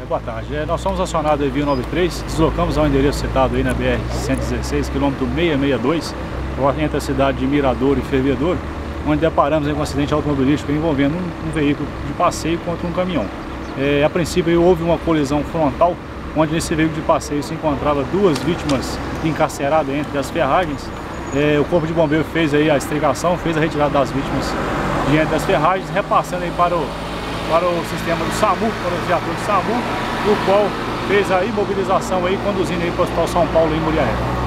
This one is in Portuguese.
É, boa tarde. É, nós somos acionados aí via 93, deslocamos ao endereço citado aí na BR-116, quilômetro 662, entre a cidade de Mirador e Fervedouro, onde deparamos com um acidente automobilístico envolvendo um, um veículo de passeio contra um caminhão. É, a princípio houve uma colisão frontal, onde nesse veículo de passeio se encontrava duas vítimas encarceradas entre as ferragens. É, o Corpo de Bombeiro fez aí a extricação, fez a retirada das vítimas diante das ferragens, repassando aí para o para o sistema do SAMU, para o viatura do SAMU, o qual fez a imobilização aí, conduzindo aí para o Hospital São Paulo em Muriaé.